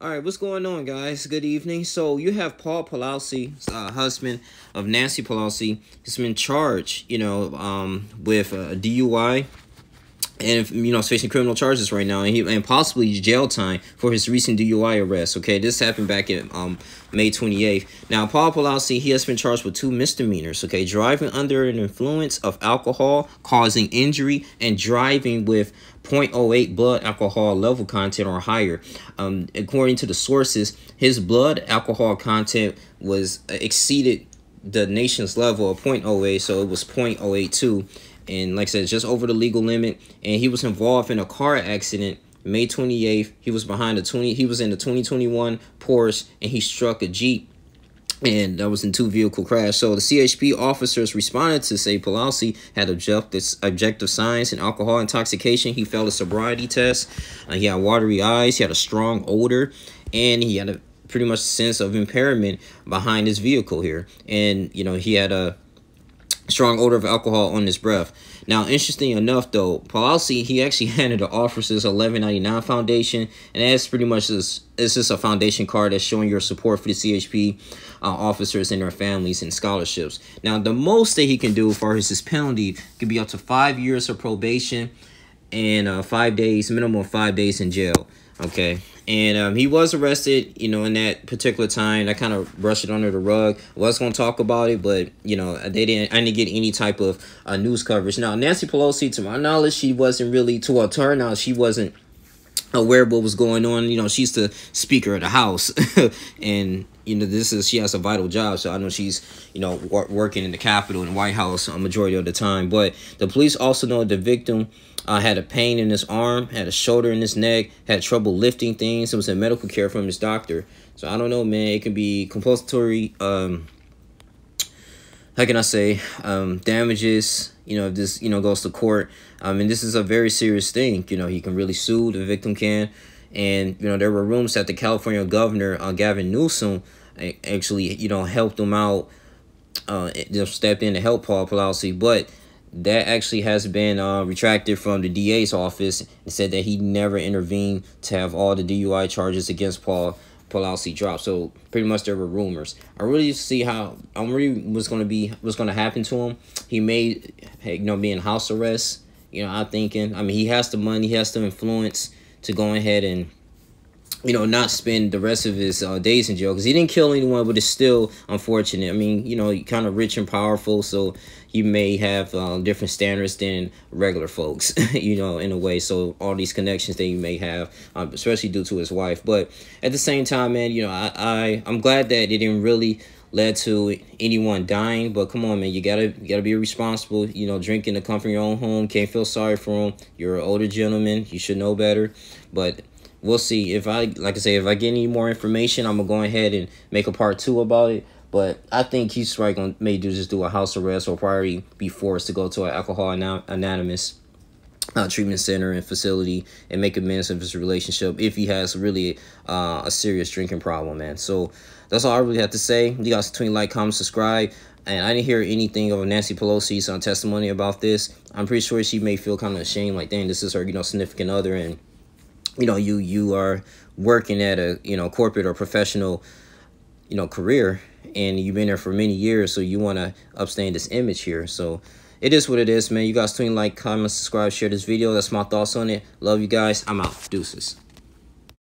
All right, what's going on, guys? Good evening. So you have Paul Pelosi, uh, husband of Nancy Pelosi. He's been charged, you know, um, with a DUI and you know facing criminal charges right now and, he, and possibly jail time for his recent DUI arrest. Okay, this happened back in um, May 28th. Now, Paul Pelosi, he has been charged with two misdemeanors. Okay, driving under an influence of alcohol, causing injury, and driving with 0.08 blood alcohol level content or higher. Um, according to the sources, his blood alcohol content was uh, exceeded the nation's level of 0.08, so it was 0.082 and like I said, just over the legal limit. And he was involved in a car accident May 28th. He was behind the 20. He was in the 2021 Porsche, and he struck a Jeep. And that was in two vehicle crash. So the CHP officers responded to say Pelosi had objective objective signs and alcohol intoxication. He failed a sobriety test. Uh, he had watery eyes. He had a strong odor, and he had a pretty much sense of impairment behind his vehicle here. And you know he had a strong odor of alcohol on his breath. Now, interesting enough, though, Pelosi, he actually handed the officers 1199 Foundation, and that's pretty much this. it's just a foundation card that's showing your support for the CHP uh, officers and their families and scholarships. Now, the most that he can do as his penalty could be up to five years of probation and uh, five days, minimum five days in jail. Okay. And um, he was arrested, you know, in that particular time. I kind of brushed it under the rug. I was going to talk about it, but, you know, they didn't, I didn't get any type of uh, news coverage. Now, Nancy Pelosi, to my knowledge, she wasn't really, to her turn now, she wasn't aware of what was going on. You know, she's the Speaker of the House. and, you know, this is, she has a vital job. So I know she's, you know, working in the Capitol and White House a majority of the time. But the police also know the victim uh, had a pain in his arm, had a shoulder in his neck, had trouble lifting things. It was in medical care from his doctor. So I don't know, man. It can be compulsory, um, how can I say, um, damages, you know, if this, you know, goes to court. I mean, this is a very serious thing. You know, he can really sue, the victim can. And, you know, there were rumors that the California governor, uh, Gavin Newsom, actually, you know, helped him out, uh, stepped in to help Paul Pelosi. But that actually has been uh, retracted from the DA's office and said that he never intervened to have all the DUI charges against Paul Pelosi dropped. So pretty much there were rumors. I really see how I'm really what's gonna be what's gonna happen to him. He may you know be in house arrest. You know, I'm thinking. I mean, he has the money, he has the influence to go ahead and you know, not spend the rest of his uh, days in jail because he didn't kill anyone, but it's still unfortunate. I mean, you know, kind of rich and powerful, so he may have uh, different standards than regular folks, you know, in a way. So all these connections that you may have, um, especially due to his wife. But at the same time, man, you know, I, I I'm glad that it didn't really led to anyone dying. But come on, man, you gotta you gotta be responsible. You know, drinking the comfort of your own home. Can't feel sorry for him. You're an older gentleman. You should know better. But we'll see if I like I say if I get any more information, I'm gonna go ahead and make a part two about it. But I think he's right gonna may do just do a house arrest or probably be forced to go to an alcohol anonymous uh, treatment center and facility and make amends of his relationship if he has really uh, a serious drinking problem, man. So that's all I really have to say. You guys between like, comment, subscribe. And I didn't hear anything of Nancy Pelosi's uh, testimony about this. I'm pretty sure she may feel kind of ashamed, like, dang, this is her, you know, significant other, and you know you you are working at a you know corporate or professional you know career and you've been there for many years so you want to upstain this image here so it is what it is man. You guys tweet like comment subscribe share this video. That's my thoughts on it. Love you guys. I'm out. Deuces